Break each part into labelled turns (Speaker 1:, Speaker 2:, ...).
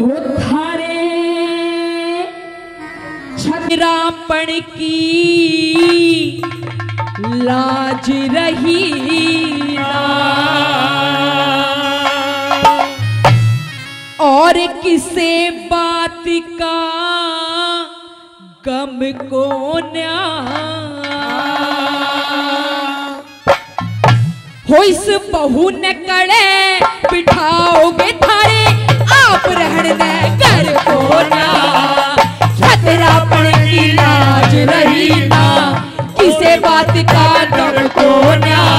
Speaker 1: थारे की लाज रही और किसे बात का गम को हो इस बहू ने कड़े बिठाओगे थारे बात का डर को ना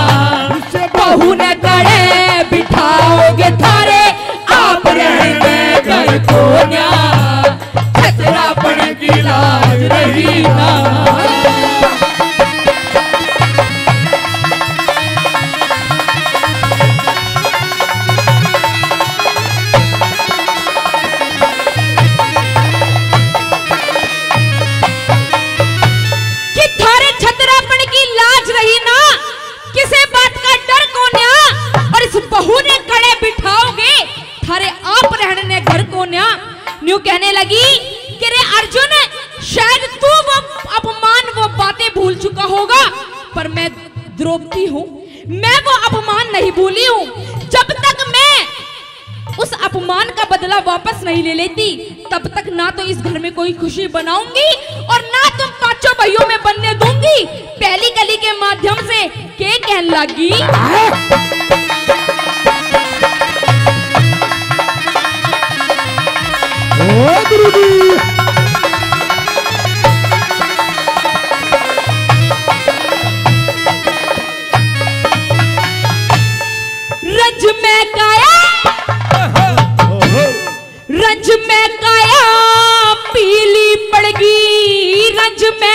Speaker 1: कहने लगी कि रे अर्जुन, शायद तू वो अपमान, वो बातें भूल चुका होगा, पर मैं द्रौपदी हूँ। मैं वो अपमान नहीं भूली हूँ। जब तक मैं उस अपमान का बदला वापस नहीं ले लेती, तब तक ना तो इस घर में कोई खुशी बनाऊँगी और ना तुम पाँचों भाइयों में बनने दूँगी। पहली कली के माध्यम से के कहने लगी। रज में काया। रज में काया पीली पड़गी रज में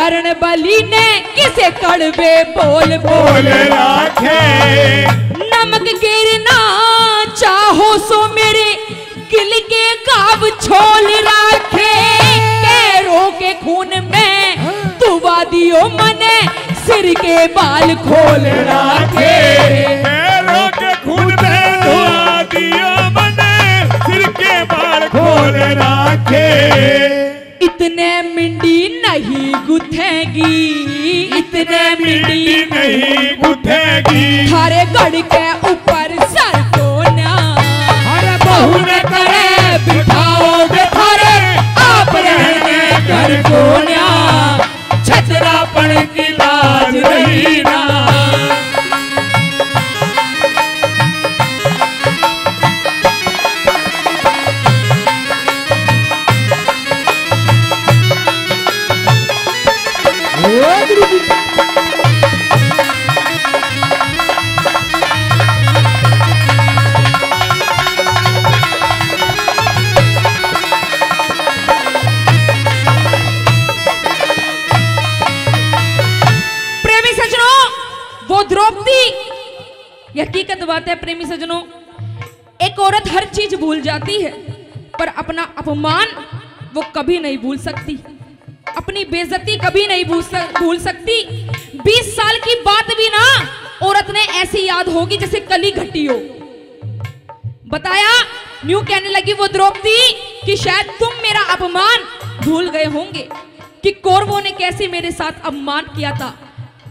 Speaker 1: कर्ण बलि ने किसे कड़वे बोल
Speaker 2: बोल? राखे।
Speaker 1: नमक गिरना चाहो सो मेरे गिल के गाव छोल राखे। पैरों के खून में तुवा दियो मने सिर के बाल खोल राखे।
Speaker 2: पैरों के खून पे धुआ दियो मने सिर के बाल खोल राखे।
Speaker 1: इतने मिंडी नहीं गुथेगी। इतने मिंडी
Speaker 2: नहीं उठेगी
Speaker 1: थारे गढ़ के ऊपर सर को न्या
Speaker 2: अरे
Speaker 1: बहू ने करे बिठाओगे थारे। आप रहने घर को न्या छतरापण की लाज रही ना। द्रौपदी। हकीकत बात है प्रेमी सजनों। एक औरत हर चीज़ भूल जाती है पर अपना अपमान वो कभी नहीं भूल सकती। अपनी बेजती कभी नहीं भूल सक, भूल सकती। 20 साल की बात भी ना औरत ने ऐसी याद होगी जैसे कली घटी हो। बताया न्यू कहने लगी वो द्रौपदी कि शायद तुम मेरा अपमान भूल गए होंगे कि कौरवों ने कैसे मेरे साथ अपमान किया था।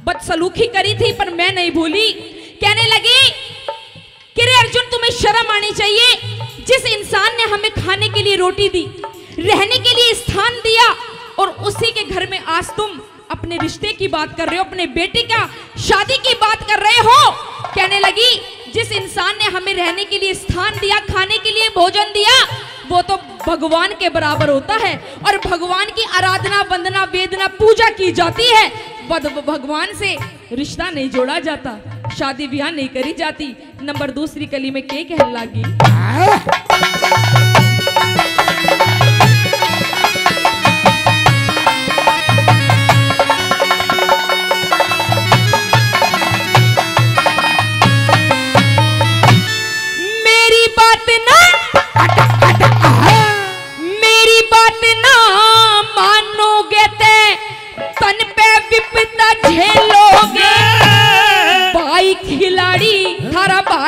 Speaker 1: बदसलूकी करी थी, पर मैं नहीं भूली। कहने लगी कि रे अर्जुन, तुम्हें शर्म आनी चाहिए। जिस इंसान ने हमें खाने के लिए रोटी दी, रहने के लिए स्थान दिया, और उसी के घर में आज तुम अपने रिश्ते की बात कर रहे हो, अपने बेटे का शादी की बात कर रहे हो। कहने लगी, जिस इंसान ने हमें रहने के लिए स्थान दिया, खाने के लिए भोजन दिया, वो तो भगवान के बराबर होता है, और भगवान की आराधना, वंदना, वेदना, पूजा की जाती है। भगवान से रिश्ता नहीं जोड़ा जाता, शादी ब्याह नहीं करी जाती। नंबर दूसरी कली में के कहने लगी?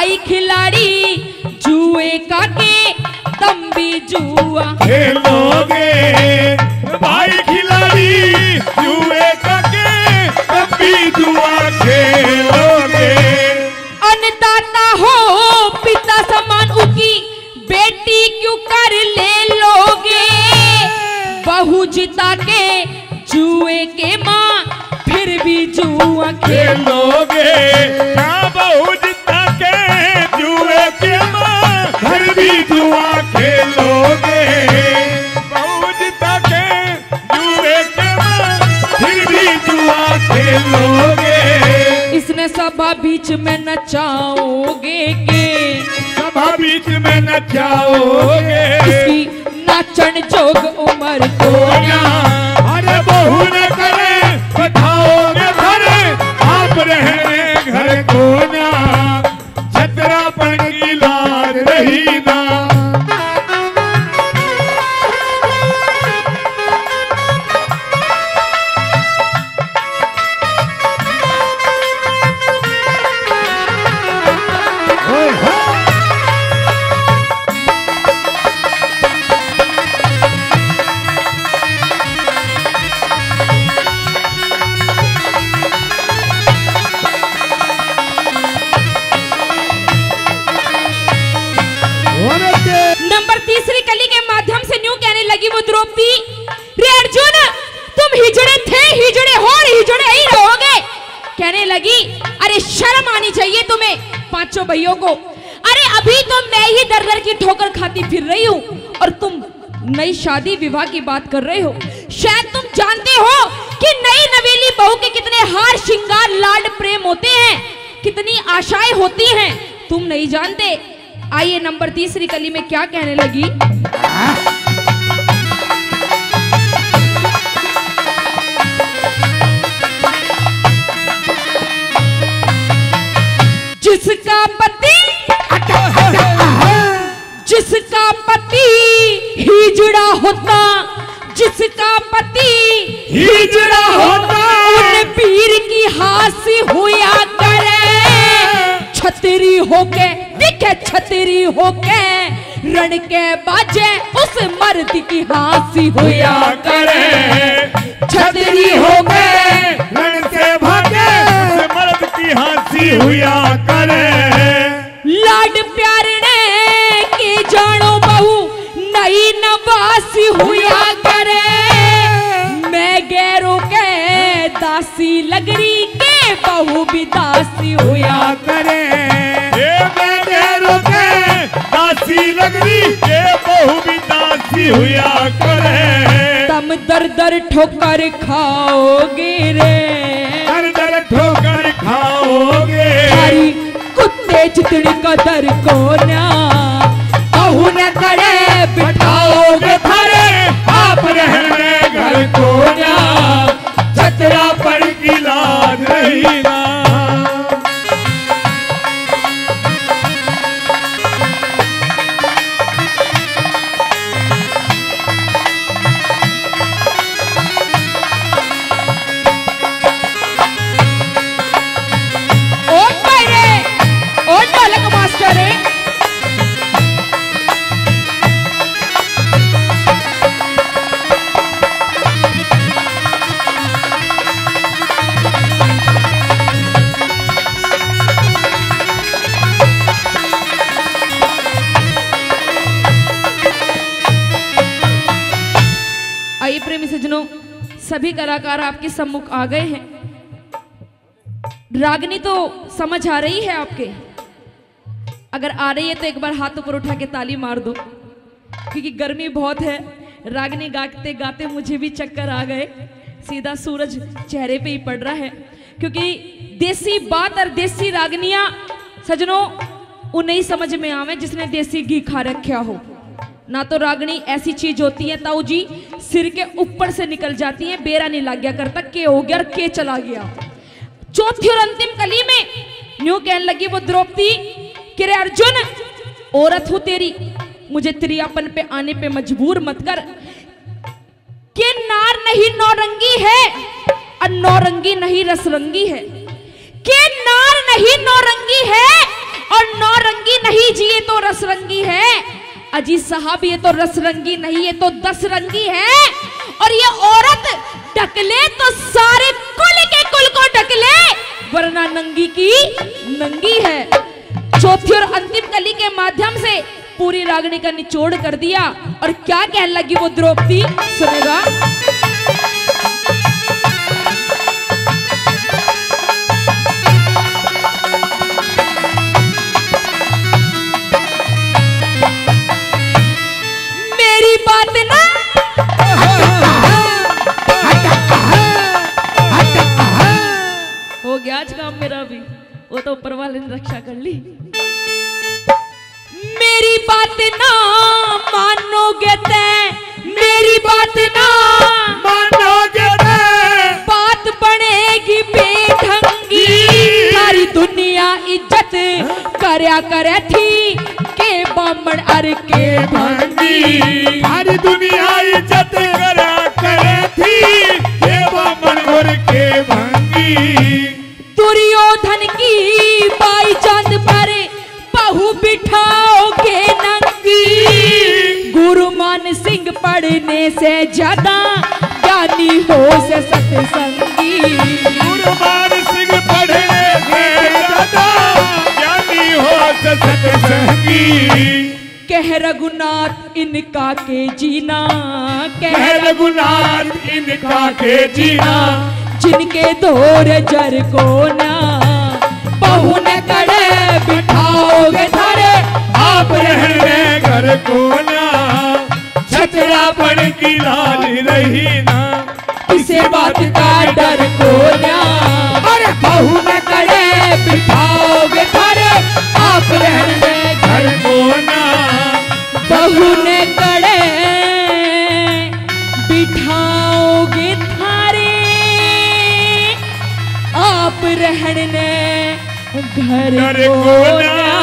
Speaker 1: खिलाड़ी जुए का के तम भी जुआ।
Speaker 2: खेलोगे भाई खिलाड़ी जुए का करके कभी जुआ खेलोगे।
Speaker 1: अन्नदाता हो पिता समान उकी बेटी क्यों कर ले लोगे? बहू जिता के जुए के माँ फिर भी जुआ खेल
Speaker 2: खेलोगे खेलोगे
Speaker 1: इसने सभा बीच में नचाओगे के?
Speaker 2: सभा बीच में नचाओगे।
Speaker 1: इसकी नाचन जोग उम्र को
Speaker 2: अरे बहु न
Speaker 1: तीसरी कली के माध्यम से न्यू कहने लगी वो द्रौपदी, रे अर्जुन, तुम हिजड़े थे, हिजड़े हो और हिजड़े ही रहोगे। कहने लगी, अरे शर्म आनी चाहिए तुम्हें, पाँचों भाइयों को। अरे अभी तो मैं ही दर दर की ठोकर खाती फिर रही हूँ और तुम नई शादी, विवाह की बात कर रहे हो। शायद तुम जानते हो कि नई नवेली बहू के कितने हार, श्रृंगार, लाड, प्रेम होते हैं, कितनी आशाएँ होती हैं। तुम नहीं जानते आइए नंबर तीसरी कली में क्या कहने लगी? जिसका पति जिसका पति हिजड़ा होता जिसका पति
Speaker 2: हिजड़ा होता।
Speaker 1: उन पीर की हासी हुआ करे। छतरी होके छतरी होके रण के बाजे उस मर्द की हासी हुआ करे। छतरी होके
Speaker 2: रण से भागे उस मर्द की हासी हुआ करे।
Speaker 1: लाड प्यार के जानो बहू, नई नवासी हुआ करे। मैं गैरों के दासी लगरी के बहू भी दासी हुआ
Speaker 2: करे हुआ करे
Speaker 1: तम दर दर ठोकर खाओगे रे।
Speaker 2: दर दर ठोकर खाओगे।
Speaker 1: कुत्ते कुत्ते का कदर को ना कलाकार आपके सम्मुख आ गए हैं। रागनी तो समझ आ रही है आपके। अगर आ रही है तो एक बार हाथ ऊपर उठा के ताली मार दो, क्योंकि गर्मी बहुत है। रागनी गाते गाते मुझे भी चक्कर आ गए। सीधा सूरज चेहरे पे ही पड़ रहा है, क्योंकि देसी बात और देसी रागनियाँ, सजनों, उन्हें समझ में आवे जिसने देसी घी खा रखा हो। ना तो रागनी ऐसी चीज़ होती है ताऊ जी, सिर के ऊपर से निकल जाती है, बेरा नहीं लग गया करता, के हो गया और के चला गया। चौथी और अंतिम कली में न्यू कहने लगी वो द्रौपदी कि रे अर्जुन, औरत हूँ तेरी, मुझे त्रियापन पे आने पे मजबूर मत कर। कि नार नहीं नौरंगी है, और नौरंगी नहीं रसरंगी है। कि नार नहीं नौरंगी है, और नौरंगी नहीं जी ये तो रसरंगी है अजी साहब, ये तो रस रंगी नहीं, ये तो दस रंगी है। और ये औरत ढकले तो सारे कुल के कुल को ढकले, वरना नंगी की नंगी है। चौथी और अंतिम कली के माध्यम से पूरी रागणी का निचोड़ कर दिया। और क्या कहने लगी वो द्रौपदी? सुनेगा। बात ना मानोगे ते मेरी बात ना
Speaker 2: मानोगे ते।
Speaker 1: बात बनेगी बेढंगी। सारी दुनिया इज़्ज़त करया करे थी के बामण अर के भंगी।
Speaker 2: सारी दुनिया इज़्ज़त करा करे थी ये बामन गुर के भंगी।
Speaker 1: सिंह पढ़ने से ज़्यादा ज्ञानी हो से सत्संगी।
Speaker 2: गुरमान सिंह पढ़ने से ज़्यादा ज्ञानी हो से सत्संगी।
Speaker 1: कह रघुनाथ इनका के जीना कह
Speaker 2: रघुनाथ इनका के जीना।
Speaker 1: जिनके दौर जर को ना बहु न कड़े बिठाओगे धरे
Speaker 2: आप रहने घर को ना। छतरा पड़ की लाल रही ना।
Speaker 1: इसे बात का डर को
Speaker 2: अरे
Speaker 1: बहु न कड़े बिठाओगे धरे आप रहने
Speaker 2: घर को ना
Speaker 1: बहु ने कड़े बिठाओगे थारे। आप रहने घर को
Speaker 2: ना